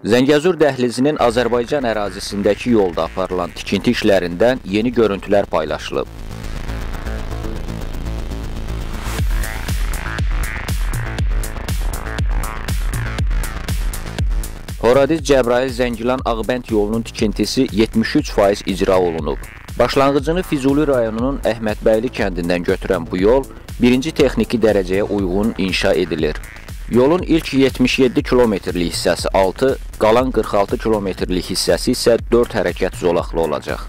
Zəngəzur dəhlizinin Azərbaycan ərazisindəki yolda aparılan tikinti işlərindən yeni görüntülər paylaşılıb. Horadiz Cəbrayil Zəngilan Ağbənd yolunun tikintisi 73% icra olunub. Başlanğıcını Füzuli rayonunun Əhmədbəyli kəndindən götürən bu yol birinci texniki dərəcəyə uyğun inşa edilir. Yolun ilk 77 kilometrlik hissəsi 6, qalan 46 kilometrlik hissəsi isə 4 hərəkət zolaqlı olacaq.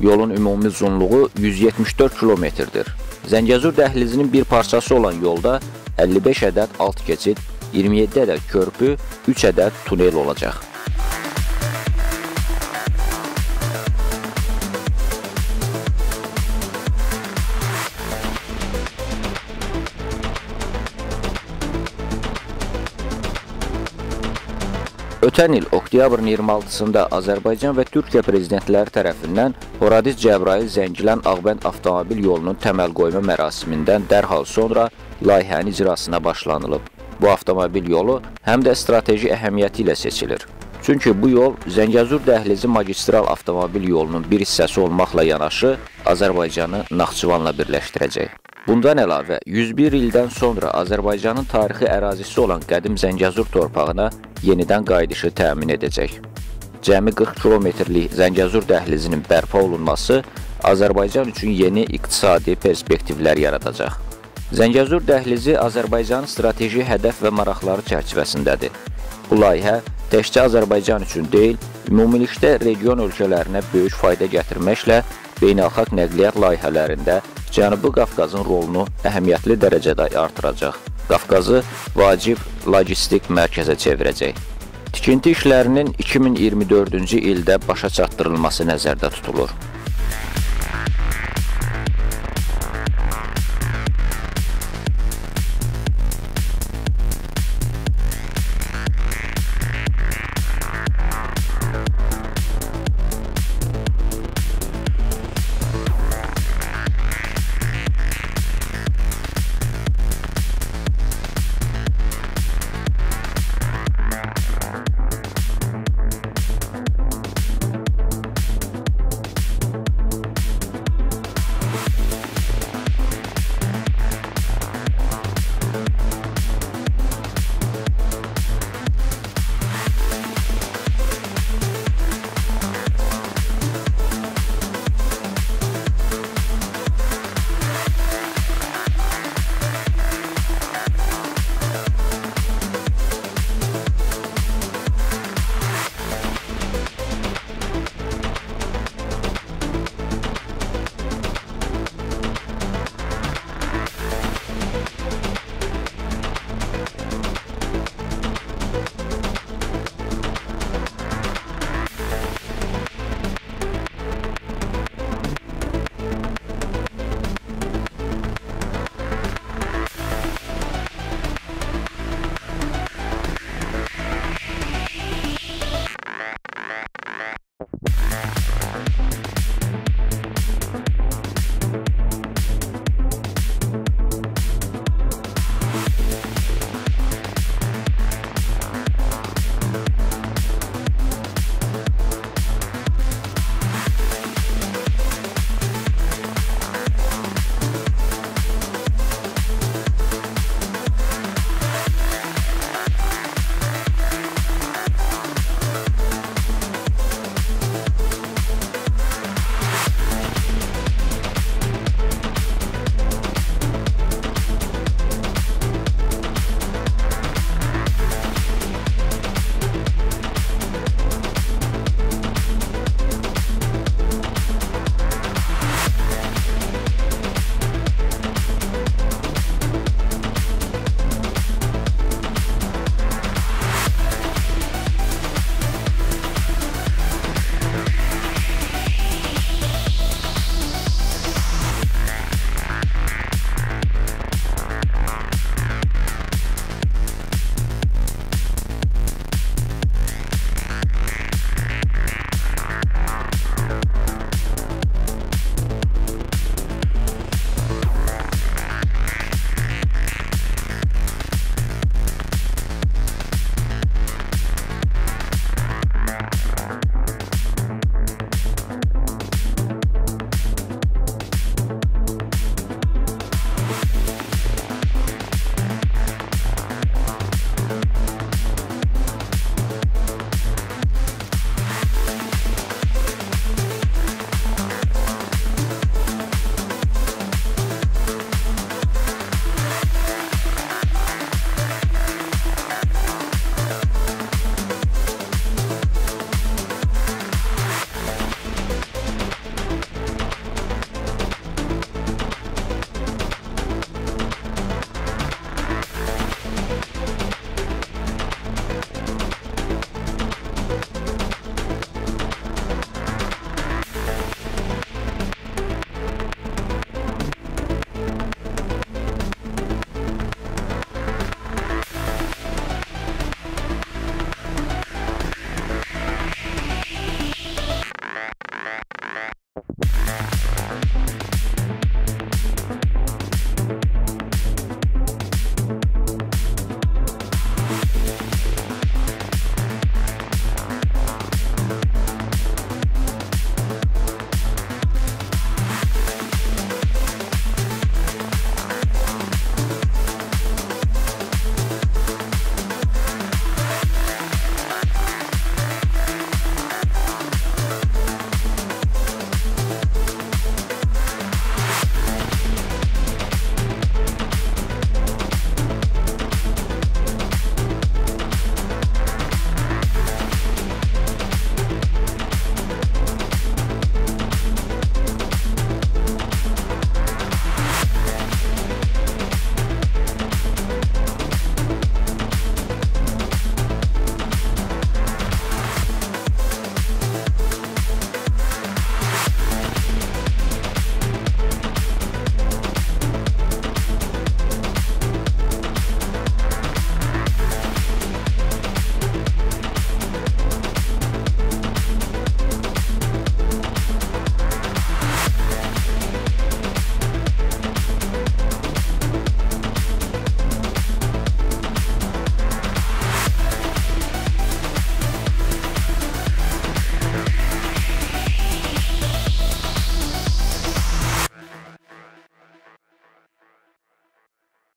Yolun ümumi uzunluğu 174 kilometrdir. Zəngəzur dəhlizinin bir parçası olan yolda 55 ədəd alt keçid, 27 ədəd körpü, 3 ədəd tunel olacaq. Ötən il oktyabrın 26-sında Azərbaycan və Türkiyə prezidentləri tərəfindən Horadiz Cəbrayil Zəngilan Ağbənd avtomobil yolunun təməl qoyma mərasimindən dərhal sonra layihənin icrasına başlanılıb. Bu avtomobil yolu həm də strateji əhəmiyyəti ilə seçilir. Çünki bu yol Zəngəzur dəhlizi magistral avtomobil yolunun bir hissəsi olmaqla yanaşı Azərbaycanı Naxçıvanla birləşdirəcək. Bundan əlavə, 101 ildən sonra Azərbaycanın tarixi ərazisi olan qədim Zəngəzur torpağına yenidən qayıdışı təmin edəcək. Cəmi 40 kilometrlik Zəngəzur dəhlizinin bərpa olunması Azərbaycan üçün yeni iqtisadi perspektivlər yaradacaq. Zəngəzur dəhlizi Azərbaycanın strateji hədəf və maraqları çərçivəsindədir. Bu layihə təkcə Azərbaycan üçün deyil, ümumilikdə region ölkələrinə böyük fayda gətirməklə beynəlxalq nəqliyyat layihələrində Cənubi Qafqazın rolunu əhəmiyyətli dərəcədə artıracaq. Qafqazı vacib logistik mərkəzə çevirəcək. Tikinti işlərinin 2024-cü ildə başa çatdırılması nəzərdə tutulur.